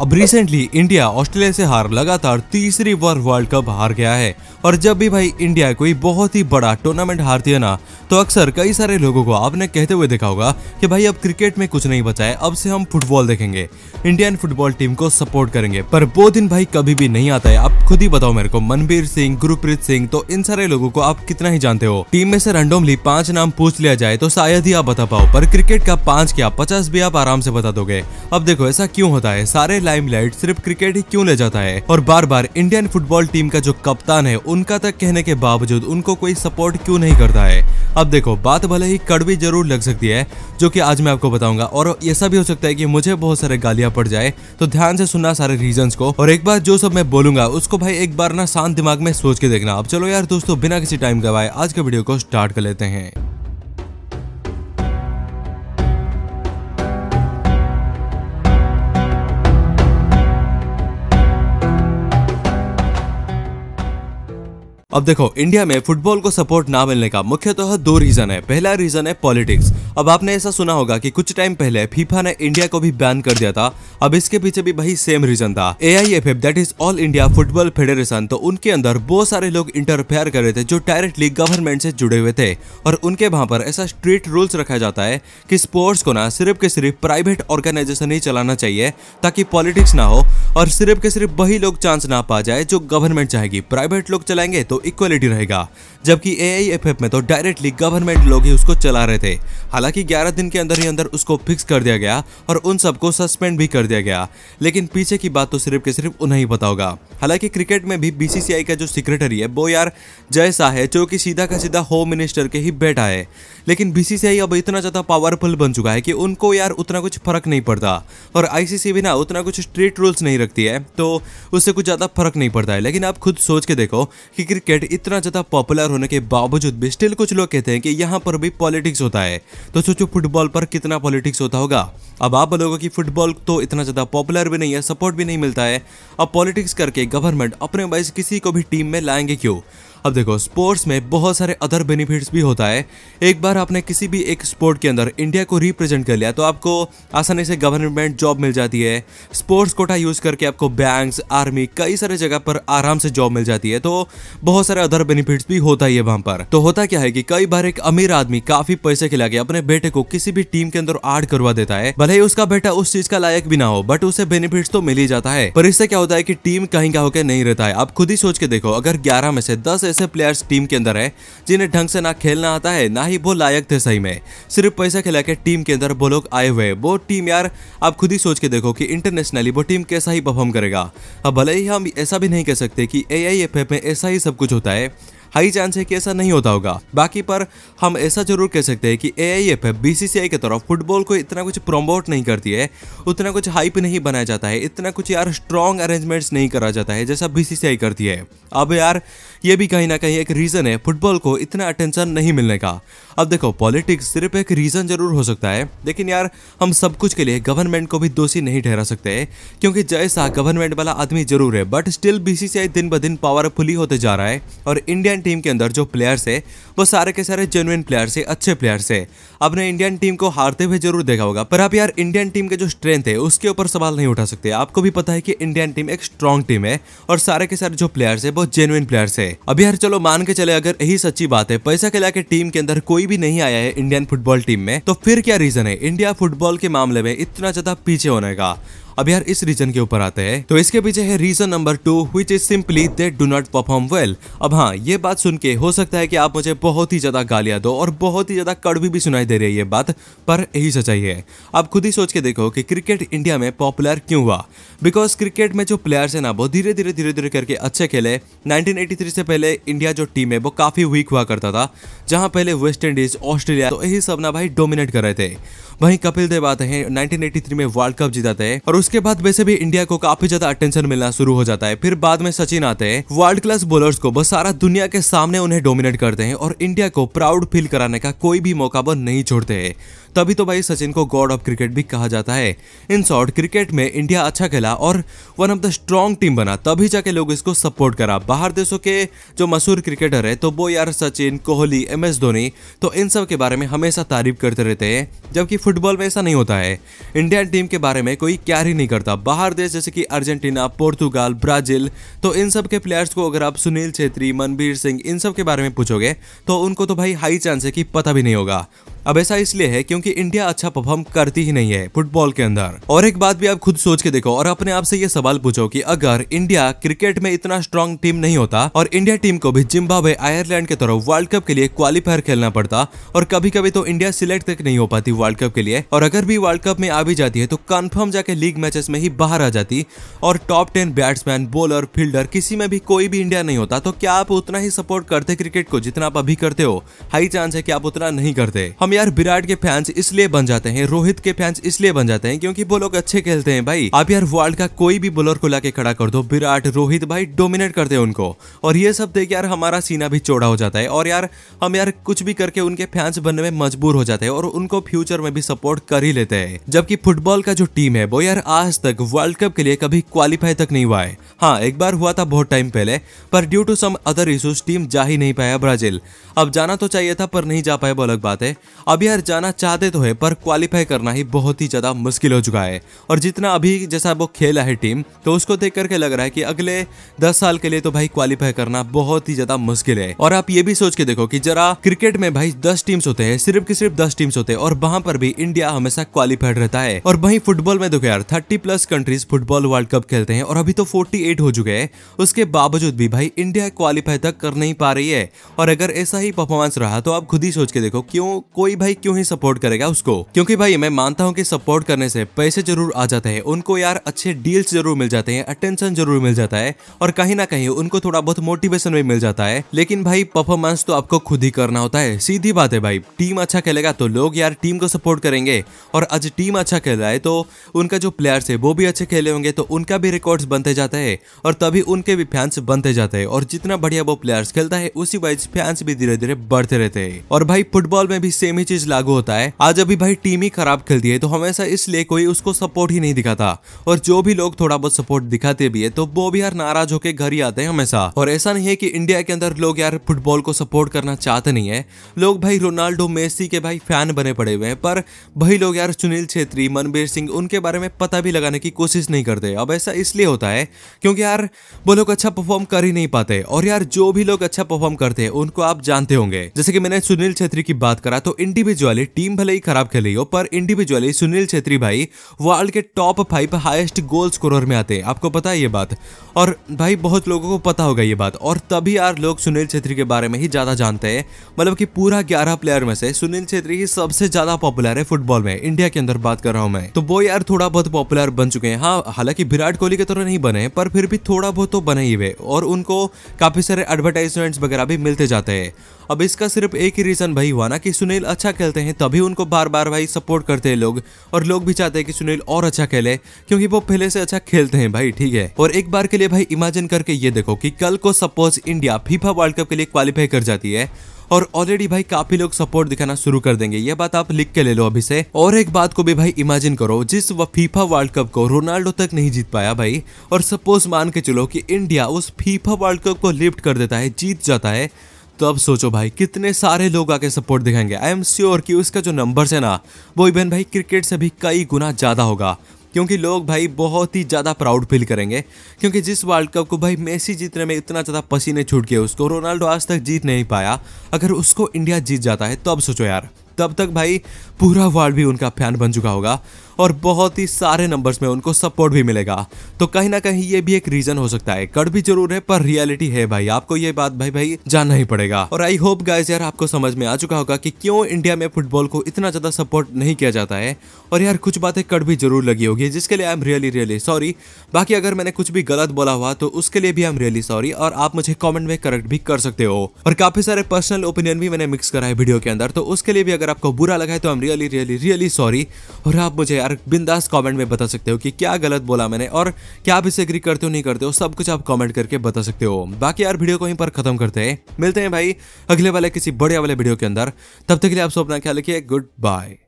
अब recently India Australia से हार लगातार तीसरी बार वर्ल्ड कप हार गया है। और जब भी भाई इंडिया कोई बहुत ही बड़ा टूर्नामेंट हारती है ना तो अक्सर कई सारे लोगों को आपने कहते हुए देखा होगा कि भाई अब क्रिकेट में कुछ नहीं बचा है, अब से हम फुटबॉल देखेंगे। इंडियन फुटबॉल टीम को सपोर्ट करेंगे। पर वो दिन भाई कभी भी नहीं आता है। आप खुद ही बताओ मेरे को, मनबीर सिंह, गुरप्रीत सिंह तो इन सारे लोगों को आप कितना ही जानते हो। टीम में से रैंडमली पाँच नाम पूछ लिया जाए तो शायद ही आप बता पाओ। पर क्रिकेट का पाँच क्या, पचास भी आप आराम से बता दोगे। अब देखो ऐसा क्यों होता है? सारे लाइमलाइट सिर्फ़ क्रिकेट ही क्यों ले जाता है? और बार बार इंडियन फुटबॉल टीम का जो कप्तान है, उनका तक कहने के बावजूद उनको कोई सपोर्ट क्यों नहीं करता है? अब देखो, बात भले ही कड़वी ज़रूर लग सकती है, जो कि आज मैं आपको बताऊँगा। और ऐसा भी हो सकता है कि मुझे बहुत सारे गालियाँ पड़ जाए तो ध्यान से सुनना सारे रीजंस को। और एक बार जो सब मैं बोलूँगा, उसको भाई एक बार ना शांत दिमाग में सोच के देखना। अब चलो यार दोस्तों, बिना किसी टाइम गवाए आज के वीडियो को स्टार्ट कर लेते हैं। अब देखो इंडिया में फुटबॉल को सपोर्ट ना मिलने का मुख्यतः तो दो रीजन है। पहला रीजन है पॉलिटिक्स अब आपने ऐसा सुना होगा कि कुछ टाइम पहले फीफा ने इंडिया को भी बैन कर दिया था। अब इसके पीछे भी वही सेम रीजन था। A I F F that is all India football federation तो उनके अंदर बहुत सारे लोग इंटरफेयर कर रहे थे जो डायरेक्टली गवर्नमेंट से जुड़े हुए थे। और उनके वहाँ पर ऐसा स्ट्रिक्ट रूल्स रखा जाता है कि स्पोर्ट्स को ना सिर्फ़ के सिर्फ़ प्राइवेट ऑर्गेनाइजेशन ही चलाना चाहिए, ताकि पॉलिटिक्स ना हो। और सिर्फ़ के सिर्फ़ वही लोग चांस ना पा जाए जो गवर्नमेंट चाहेगी। प्राइवेट लोग चलाएँगे तो इक्वलिटी रहेगा। जबकि ए में तो डायरेक्टली गवर्नमेंट लोग ही उसको चला रहे थे। हालाँकि 11 दिन के अंदर ही अंदर उसको फिक्स कर दिया गया और उन सबको सस्पेंड भी कर दिया गया। लेकिन पीछे की बात तो सिर्फ़ के सिर्फ़ उन्हें ही पता होगा। हालाँकि क्रिकेट में भी बीसीसीआई का जो सेक्रेटरी है, वो यार जय शाह है, जो कि सीधा का सीधा होम मिनिस्टर के ही बेटा है। लेकिन बीसीसीआई अब इतना ज़्यादा पावरफुल बन चुका है कि उनको यार उतना कुछ फ़र्क नहीं पड़ता। और आईसीसी भी ना उतना कुछ स्ट्रिक्ट रूल्स नहीं रखती है तो उससे कुछ ज़्यादा फ़र्क नहीं पड़ता है। लेकिन आप खुद सोच के देखो कि क्रिकेट इतना ज़्यादा पॉपुलर होने के बावजूद भी स्टिल कुछ लोग कहते हैं कि यहाँ पर भी पॉलिटिक्स होता है। तो सोचो फुटबॉल पर कितना पॉलिटिक्स होता होगा। अब आप बोलोगे कि फुटबॉल तो इतना ज़्यादा पॉपुलर भी नहीं है सपोर्ट भी नहीं मिलता है। अब पॉलिटिक्स करके गवर्नमेंट अपने वाइज किसी को भी टीम में लाएँगे क्यों? अब देखो स्पोर्ट्स में बहुत सारे अदर बेनिफिट्स भी होता है। एक बार आपने किसी भी एक स्पोर्ट के अंदर इंडिया को रिप्रेजेंट कर लिया तो आपको आसानी से गवर्नमेंट जॉब मिल जाती है। स्पोर्ट्स कोटा यूज़ करके आपको बैंक्स आर्मी कई सारे जगह पर आराम से जॉब मिल जाती है। तो बहुत सारे अदर बेनिफिट्स भी होता ही है वहाँ पर। तो होता क्या है कि कई बार एक अमीर आदमी काफ़ी पैसे खिला के अपने बेटे को किसी भी टीम के अंदर आड करवा देता है। भले ही उसका बेटा उस चीज़ का लायक भी ना हो बट उसे बेनिफिट्स तो मिल ही जाता है। पर इससे क्या होता है की टीम कहीं का होकर नहीं रहता है। आप खुद ही सोच के देखो, अगर ग्यारह में से दस ऐसे प्लेयर्स टीम के अंदर है, जिन्हें ढंग से ना खेलना आता है, ना ही वो लायक थे सही में। सिर्फ़ पैसा खिला के टीम के अंदर वो लोग आए हुए वो टीम यार, आप खुद ही सोच के देखो कि इंटरनेशनली वो टीम कैसा ही परफॉर्म करेगा। अब भले ही हम ऐसा भी नहीं कह सकते कि ए में ऐसा ही सब कुछ होता है हाई चांस है कि ऐसा नहीं होता होगा। बाकी पर हम ऐसा ज़रूर कह सकते हैं कि ए आई एफ़ बीसीसीआई की तरफ़ फुटबॉल को इतना कुछ प्रमोट नहीं करती है, उतना कुछ हाइप नहीं बनाया जाता है, इतना कुछ यार स्ट्रॉन्ग अरेंजमेंट्स नहीं करा जाता है, जैसा बीसीसीआई करती है। अब यार ये भी कहीं ना कहीं एक रीजन है फुटबॉल को इतना अटेंशन नहीं मिलने का। अब देखो पॉलिटिक्स सिर्फ़ एक रीजन ज़रूर हो सकता है। लेकिन यार, हम सब कुछ के लिए गवर्नमेंट को भी दोषी नहीं ठहरा सकते। क्योंकि जैसा गवर्नमेंट वाला आदमी ज़रूर है बट स्टिल बीसीसीआई दिन ब दिन पावरफुली होते जा रहा है। और इंडियन टीम के अंदर जो प्लेयर्स है, वो सारे के सारे जेनुइन प्लेयर्स है, अच्छे प्लेयर्स है। आपने इंडियन टीम को हारते हुए ज़रूर देखा होगा, पर आप यार इंडियन टीम के जो स्ट्रेंथ है, उसके ऊपर सवाल नहीं उठा सकते। आपको भी पता है कि इंडियन टीम एक स्ट्रॉन्ग टीम है, और सारे के सारे जो प्लेयर्स है, वो जेनुइन प्लेयर्स है। अब यार चलो मान के चले, अगर यही सच्ची बात है, पैसा के टीम के अंदर कोई भी नहीं आया है इंडियन फुटबॉल टीम में तो फिर क्या रीजन है? इंडिया फुटबॉल के मामले में इतना ज़्यादा पीछे होने का। अब यार इस रीजन के ऊपर आते हैं। तो इसके पीछे है reason number two which is simply they do not perform well अब हाँ ये बात सुन के हो सकता है कि आप मुझे बहुत ही ज़्यादा गालियाँ दो और बहुत ही ज़्यादा कड़वी भी सुनाई दे रही है ये बात, पर यही सच्चाई है। आप खुद ही सोच के देखो कि क्रिकेट इंडिया में पॉपुलर क्यों हुआ। बिकॉज़ क्रिकेट में जो प्लेयर्स है ना, वो धीरे धीरे धीरे धीरे करके अच्छे खेले। 1983 से पहले इंडिया जो टीम है, वो काफ़ी वीक हुआ करता था, जहाँ पहले वेस्ट इंडीज ऑस्ट्रेलिया तो यही सब ना भाई डोमिनेट कर रहे थे। वहीं कपिल देव आते हैं 1983 में वर्ल्ड कप जीताते हैं, और उसके बाद वैसे भी इंडिया को काफ़ी ज़्यादा अटेंशन मिलना शुरू हो जाता है। फिर बाद में सचिन आते हैं वर्ल्ड क्लास बॉलर्स को बस सारा दुनिया के सामने उन्हें डोमिनेट करते हैं और इंडिया को प्राउड फील कराने का कोई भी मौका वो नहीं छोड़ते हैं। तभी तो भाई सचिन को गॉड ऑफ़ क्रिकेट भी कहा जाता है। इन शॉर्ट क्रिकेट में इंडिया अच्छा खेला और one of the strong team बना, तभी जाके लोग इसको सपोर्ट करा। बाहर देशों के जो मशहूर क्रिकेटर है तो वो यार सचिन, कोहली एम एस धोनी तो इन सब के बारे में हमेशा तारीफ़ करते रहते हैं, जबकि फुटबॉल में ऐसा नहीं होता है। इंडियन टीम के बारे में कोई क्यार ही नहीं करता। बाहर देश जैसे कि अर्जेंटीना, पोर्तुगाल, ब्राज़ील तो इन सब के प्लेयर्स को अगर आप सुनील छेत्री, मनबीर सिंह इन सब के बारे में पूछोगे तो उनको तो भाई हाई चांस है कि पता भी नहीं होगा। अब ऐसा इसलिए है क्योंकि इंडिया अच्छा परफॉर्म करती ही नहीं है फुटबॉल के अंदर। और एक बात भी आप खुद सोच के देखो और अपने आप से ये सवाल पूछो कि अगर इंडिया क्रिकेट में इतना स्ट्रॉन्ग टीम नहीं होता और इंडिया टीम को भी जिम्बाब्वे आयरलैंड के तरफ़ वर्ल्ड कप के लिए क्वालिफायर खेलना पड़ता और कभी कभी तो इंडिया सिलेक्ट तक नहीं हो पाती वर्ल्ड कप के लिए और अगर भी वर्ल्ड कप में आ भी जाती है तो कन्फर्म जाके लीग मैचेस में ही बाहर आ जाती और top ten batsman bowler fielder किसी में भी कोई भी इंडिया नहीं होता तो क्या आप उतना ही सपोर्ट करते क्रिकेट को जितना आप अभी करते हो? हाई चांस है कि आप उतना नहीं करते। हम यार विराट के फैंस इसलिए बन जाते हैं, रोहित के फैंस इसलिए बन जाते हैं क्योंकि वो लोग अच्छे खेलते हैं भाई। आप यार वर्ल्ड का कोई भी बॉलर को लाके खड़ा कर दो, विराट, रोहित भाई डोमिनेट करते हैं उनको। और ये सब देख यार हमारा सीना भी चौड़ा हो जाता है और यार हम यार कुछ भी करके उनके फैंस बनने में मजबूर हो जाते हैं और उनको फ्यूचर में भी सपोर्ट कर ही लेते हैं। जबकि फुटबॉल का जो टीम है, वो यार आज तक वर्ल्ड कप के लिए कभी क्वालिफाई तक नहीं हुआ है। हाँ एक बार हुआ था बहुत टाइम पहले, पर due to some other issues team जा ही नहीं पाया ब्राज़ील। अब जाना तो चाहिए था, पर नहीं जा पाया, वो अलग बात है। अब यार जाना चाहते तो है, पर क्वालिफाई करना ही बहुत ही ज़्यादा मुश्किल हो चुका है। और जितना अभी जैसा वो खेला है टीम तो उसको देख करके लग रहा है कि अगले दस साल के लिए तो भाई क्वालिफाई करना बहुत ही ज़्यादा मुश्किल है। और आप ये भी सोच के देखो कि जरा क्रिकेट में भाई दस टीम्स होते हैं, सिर्फ़ की सिर्फ़ दस टीम्स होते हैं, और वहाँ पर भी इंडिया हमेशा क्वालिफाइड रहता है। और वही फुटबॉल में देखो यार thirty plus countries football world cup खेलते हैं, और अभी तो फोर्टी हो चुके हैं। उसके बावजूद भी भाई इंडिया क्वालिफाई तक कर नहीं पा रही है। और अगर ऐसा ही परफॉर्मेंस रहा तो आप खुद ही सोच के देखो, क्यों कोई भाई क्यों ही सपोर्ट करेगा उसको? क्योंकि भाई, मैं मानता हूँ कि सपोर्ट करने से पैसे ज़रूर आ जाते हैं। उनको यार अच्छे डील्स ज़रूर मिल जाते हैं अटेंशन ज़रूर मिल जाता है और कहीं ना कहीं उनको थोड़ा बहुत मोटिवेशन भी मिल जाता है। लेकिन भाई परफॉर्मेंस तो आपको खुद ही करना होता है। सीधी बात है भाई टीम अच्छा खेलेगा तो लोग यार टीम को सपोर्ट करेंगे। और आज टीम अच्छा खेल रहा है तो उनका जो प्लेयर्स है, वो भी अच्छे खेले होंगे तो उनका भी रिकॉर्ड्स बनते जाते हैं और तभी उनके भी फैंस बनते जाते हैं। और जितना बढ़िया वो प्लेयर्स खेलता है, उसी वाइज फैंस भी धीरे धीरे बढ़ते रहते हैं। और भाई फुटबॉल में भी सेम ही चीज़ लागू होता है। आज अभी भाई टीम ही खराब खेलती है तो हमेशा इसलिए कोई उसको सपोर्ट ही नहीं दिखाता। और जो भी लोग थोड़ा बहुत सपोर्ट दिखाते भी है तो वो भी यार नाराज़ होकर घर ही आते हैं हमेशा। और ऐसा नहीं है कि इंडिया के अंदर लोग यार फुटबॉल को सपोर्ट करना चाहते नहीं है। लोग भाई रोनाल्डो, मेसी के भाई फ़ैन बने पड़े हुए हैं, पर वही लोग यार सुनील छेत्री, मनबीर सिंह, उनके बारे में पता भी लगाने की कोशिश नहीं करते। अब ऐसा इसलिए होता है क्योंकि यार वो लोग अच्छा परफॉर्म कर ही नहीं पाते। और यार जो भी लोग अच्छा परफॉर्म करते हैं, उनको आप जानते होंगे। जैसे कि मैंने सुनील छेत्री की बात करा तो इंडिविजुअली टीम भले ही खराब खेली हो, पर इंडिविजुअली सुनील छेत्री भाई वर्ल्ड के top five highest goal scorer में आते हैं। आपको पता है ये बात? और भाई, बहुत लोगों को पता होगा ये बात। और तभी यार लोग सुनील छेत्री के बारे में ही ज़्यादा जानते हैं। मतलब कि पूरा ग्यारह प्लेयर में से सुनील छेत्री ही सबसे ज़्यादा पॉपुलर है फुटबॉल में इंडिया के अंदर बात कर रहा हूँ मैं। तो वो यार थोड़ा बहुत पॉपुलर बन चुके हैं। हाँ हालाँकि विराट कोहली की तरह नहीं बने, पर फिर भी थोड़ा बहुत तो बने ही हुए। और उनको काफ़ी सारे एडवर्टाइजमेंट्स वगैरह भी मिलते जाते हैं। अब इसका सिर्फ़ एक ही रीजन भाई हुआ ना कि सुनील अच्छा खेलते हैं, तभी उनको बार बार भाई सपोर्ट करते हैं लोग। और लोग भी चाहते हैं कि सुनील और अच्छा खेले, क्योंकि वो पहले से अच्छा खेलते हैं भाई, ठीक है? और एक बार के लिए भाई इमेजिन करके ये देखो कि कल को suppose India FIFA world cup के लिए क्वालिफाई कर जाती है, और ऑलरेडी भाई काफ़ी लोग सपोर्ट दिखाना शुरू कर देंगे। ये बात आप लिख के ले लो अभी से। और एक बात को भी भाई इमेजिन करो, जिस फीफा वर्ल्ड कप को रोनाल्डो तक नहीं जीत पाया भाई, और सपोज़ मान के चलो कि इंडिया उस फीफा वर्ल्ड कप को लिफ्ट कर देता है, जीत जाता है तो अब सोचो भाई, कितने सारे लोग आके सपोर्ट दिखाएँगे। आई एम श्योर कि उसका जो नंबर है ना, वो इवन भाई क्रिकेट से भी कई गुना ज़्यादा होगा। क्योंकि लोग भाई बहुत ही ज़्यादा प्राउड फील करेंगे। क्योंकि जिस वर्ल्ड कप को भाई मेसी जीतने में इतना ज़्यादा पसीने छूट गए, उसको रोनाल्डो आज तक जीत नहीं पाया। अगर उसको इंडिया जीत जाता है तो अब सोचो यार। तब तक भाई पूरा वर्ल्ड भी उनका फ़ैन बन चुका होगा। और बहुत ही सारे नंबर्स में उनको सपोर्ट भी मिलेगा। तो कहीं ना कहीं ये भी एक रीजन हो सकता है। कड़ भी ज़रूर है, पर रियलिटी है भाई। आपको ये बात भाई भाई जानना ही पड़ेगा। और आई होप गाइस यार आपको समझ में आ चुका होगा कि क्यों इंडिया में फुटबॉल को इतना ज़्यादा सपोर्ट नहीं किया जाता है। और यार कुछ बातें कड़ भी ज़रूर लगी होगी, जिसके लिए I am really really sorry बाकी अगर मैंने कुछ भी गलत बोला हुआ तो उसके लिए भी आई एम रियली सॉरी और आप मुझे कॉमेंट में करेक्ट भी कर सकते हो। और काफ़ी सारे पर्सनल ओपिनियन भी मैंने मिक्स करा है वीडियो के अंदर तो उसके लिए भी अगर आपको बुरा लगा है तो I am really really really sorry और आप मुझे यार बिंदास कमेंट में बता सकते हो कि क्या गलत बोला मैंने और क्या आप इसे एग्री करते हो, नहीं करते हो, सब कुछ आप कमेंट करके बता सकते हो। बाकी यार वीडियो को यहीं पर खत्म करते हैं। मिलते हैं भाई अगले वाले किसी बड़े वाले वीडियो के अंदर। तब तक के लिए आप सब अपना ख्याल रखिए। Good bye